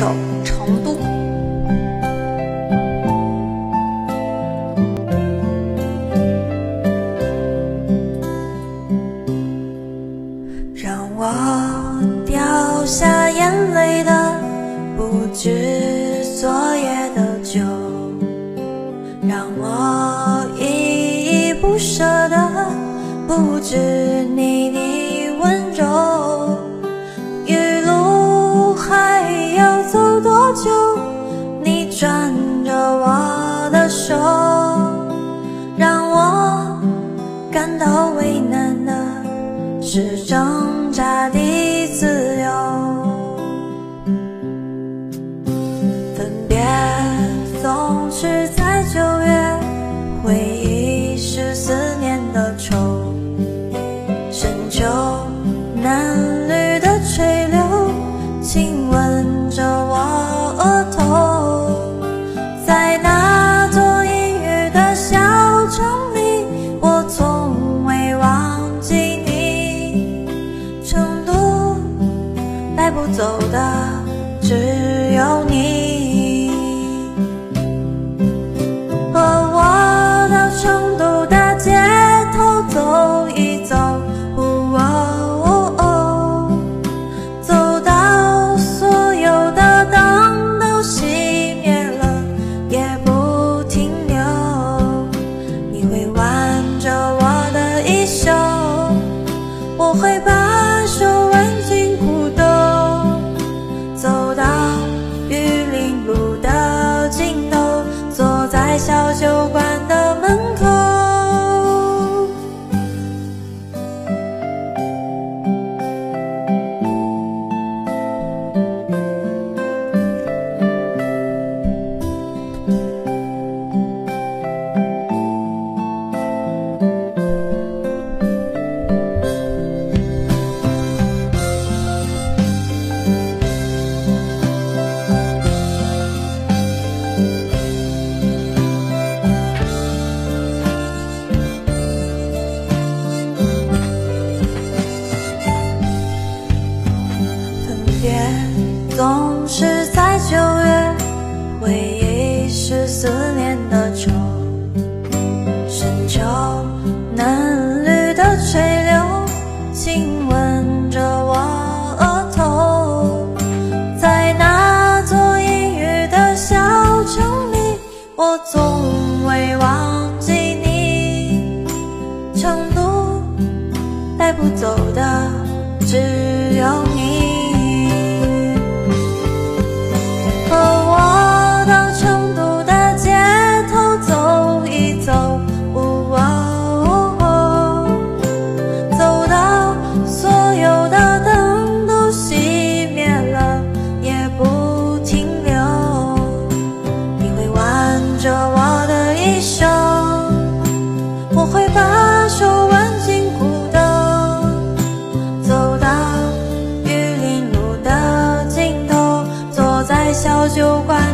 首成都让我掉下眼泪的，不止昨夜的酒，让我依依不舍的，不止你你。到为难的是挣扎的自由。分别总是在九月回忆到你总是在九月回忆是思念的愁深秋嫩绿的垂柳亲吻着我额头在那座阴雨的小城里我从未忘记你成都带不走的酒馆